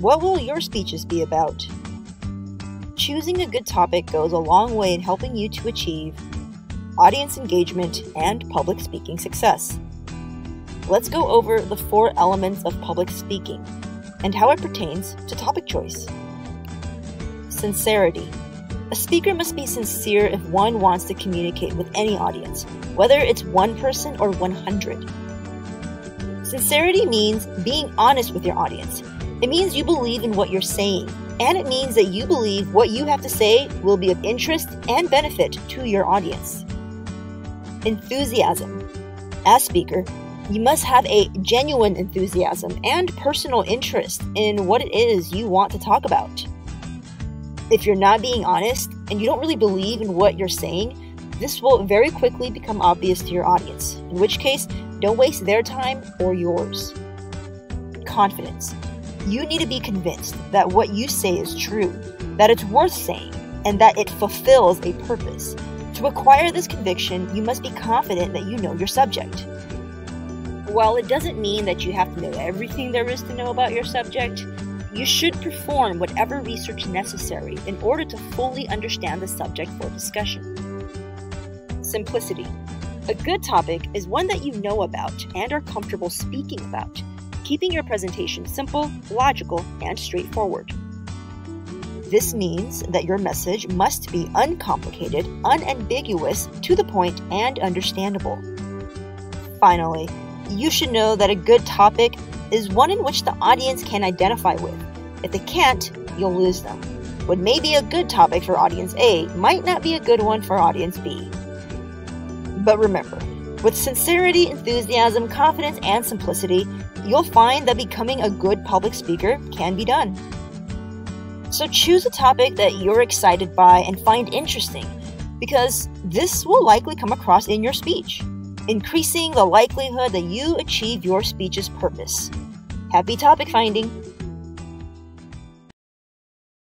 What will your speeches be about? Choosing a good topic goes a long way in helping you to achieve audience engagement and public speaking success. Let's go over the four elements of public speaking and how it pertains to topic choice. Sincerity. A speaker must be sincere if one wants to communicate with any audience, whether it's one person or 100. Sincerity means being honest with your audience. It means you believe in what you're saying, and it means that you believe what you have to say will be of interest and benefit to your audience. Enthusiasm. As speaker, you must have a genuine enthusiasm and personal interest in what it is you want to talk about. If you're not being honest and you don't really believe in what you're saying, this will very quickly become obvious to your audience, in which case, don't waste their time or yours. Confidence. You need to be convinced that what you say is true, that it's worth saying, and that it fulfills a purpose. To acquire this conviction, you must be confident that you know your subject. While it doesn't mean that you have to know everything there is to know about your subject, you should perform whatever research necessary in order to fully understand the subject for discussion. Simplicity. A good topic is one that you know about and are comfortable speaking about, keeping your presentation simple, logical, and straightforward. This means that your message must be uncomplicated, unambiguous, to the point, and understandable. Finally, you should know that a good topic is one in which the audience can identify with. If they can't, you'll lose them. What may be a good topic for audience A might not be a good one for audience B. But remember, with sincerity, enthusiasm, confidence, and simplicity, you'll find that becoming a good public speaker can be done. So choose a topic that you're excited by and find interesting, because this will likely come across in your speech, increasing the likelihood that you achieve your speech's purpose. Happy topic finding!